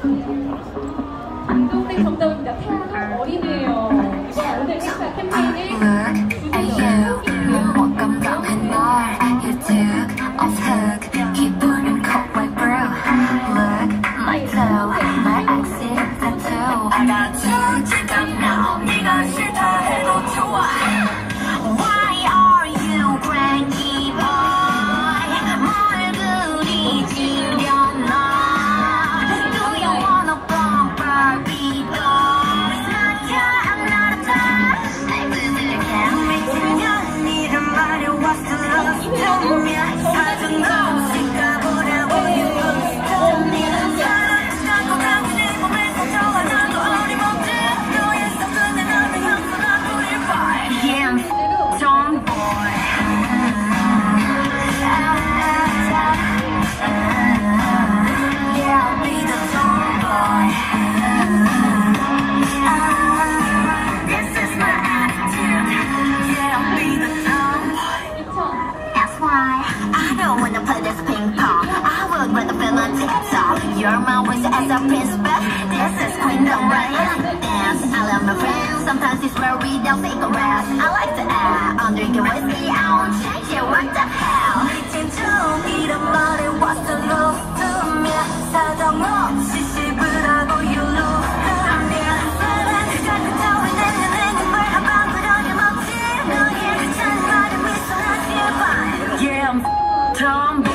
감독님 정답입니다. 태아는 어린이에요. 이번 오늘 행사 캠페인을 you I don't wanna play this ping pong. I would rather feel on TikTok. You're my wish as a prince, but this is Queendom right Dance, I love my friends. Sometimes it's where we don't take a rest. I like to act. I'm drinking whiskey, I won't change it. What the hell? 미친 중 이런 말이 what's the love to me? 사정 없이 time.